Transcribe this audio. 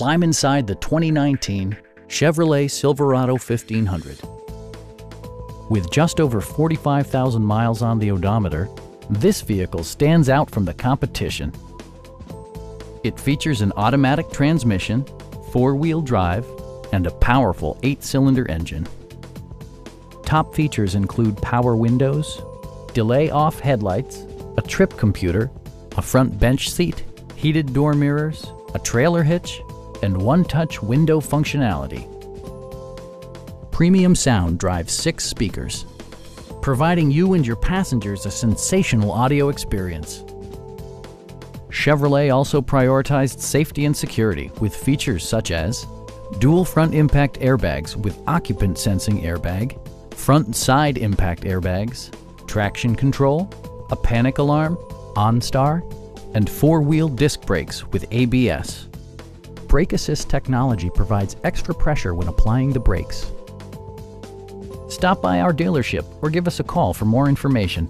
Climb inside the 2019 Chevrolet Silverado 1500. With just over 45,000 miles on the odometer, this vehicle stands out from the competition. It features an automatic transmission, four-wheel drive, and a powerful eight-cylinder engine. Top features include power windows, delay-off headlights, a trip computer, a front bench seat, heated door mirrors, a trailer hitch, and one-touch window functionality. Premium sound drives six speakers, providing you and your passengers a sensational audio experience. Chevrolet also prioritized safety and security with features such as dual front impact airbags with occupant sensing airbag, front side impact airbags, traction control, a panic alarm, OnStar, and four-wheel disc brakes with ABS. Brake Assist technology provides extra pressure when applying the brakes. Stop by our dealership or give us a call for more information.